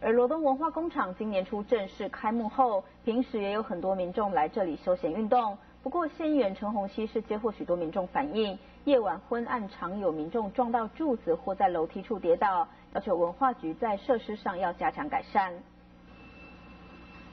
而罗东文化工厂今年初正式开幕后，平时也有很多民众来这里休闲运动。不过，县议员陈宏熙是接获许多民众反映，夜晚昏暗常有民众撞到柱子或在楼梯处跌倒，要求文化局在设施上要加强改善。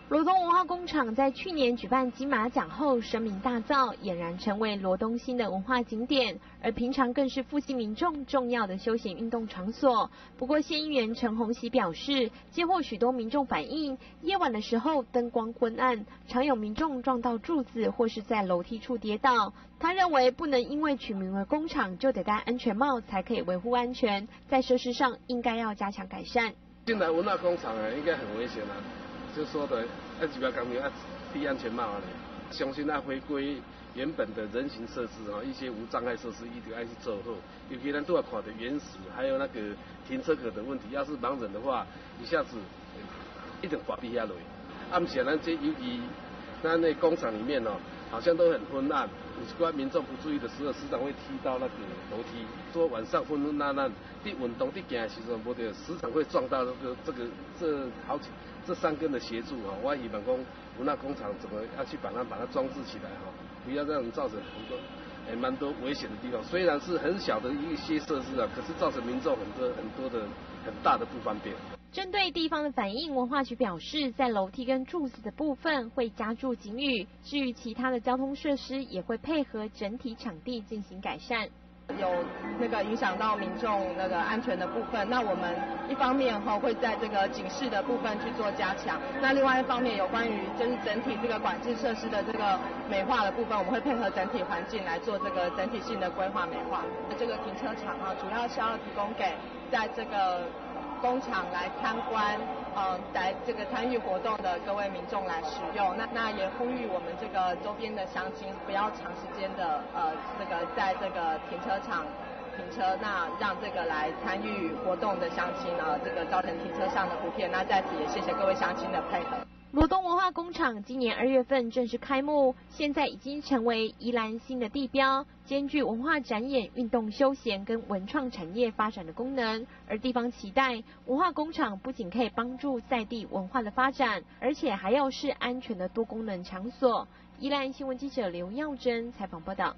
罗东文化工厂在去年举办金马奖后声名大噪，俨然成为罗东新的文化景点，而平常更是附近民众重要的休闲运动场所。不过，县议员陈宏喜表示，接获许多民众反映，夜晚的时候灯光昏暗，常有民众撞到柱子或是在楼梯处跌倒。他认为，不能因为取名为工厂就得戴安全帽才可以维护安全，在设施上应该要加强改善。进来文化工厂啊，应该很危险啊。就说的，要指标讲明要戴安全帽啊！相信他回归原本的人行设施啊，一些无障碍设施一定要去做好。尤其咱都要看的原始，还有那个停车口的问题。要是盲人的话，一下子一定滑地下来。暗时咱这尤其咱那工厂里面哦，好像都很昏暗。有关民众不注意的时候，时常会踢到那个楼梯。说晚上昏昏暗暗，的运动的行的时候，不得时常会撞到那个这个这好几。这三根的协助啊，万一本工文化工厂怎么要去把它把它装置起来哈，不要让人造成很多诶蛮多危险的地方。虽然是很小的一些设施啊，可是造成民众很多很多的很大的不方便。针对地方的反应，文化局表示，在楼梯跟柱子的部分会加注警语，至于其他的交通设施，也会配合整体场地进行改善。有那个影响到民众那个安全的部分，那我们一方面哈会在这个警示的部分去做加强，那另外一方面有关于就是整体这个管制设施的这个美化的部分，我们会配合整体环境来做这个整体性的规划美化。这个停车场啊，主要是要提供给在这个。工厂来参观，呃，来这个参与活动的各位民众来使用。那那也呼吁我们这个周边的乡亲不要长时间的呃这个在这个停车场停车，那让这个来参与活动的乡亲呢，这个造成停车上的不便。那在此也谢谢各位乡亲的配合。罗东文化工厂今年二月份正式开幕，现在已经成为宜兰新的地标，兼具文化展演、运动休闲跟文创产业发展的功能。而地方期待文化工厂不仅可以帮助在地文化的发展，而且还要是安全的多功能场所。宜兰新闻记者刘耀珍采访报道。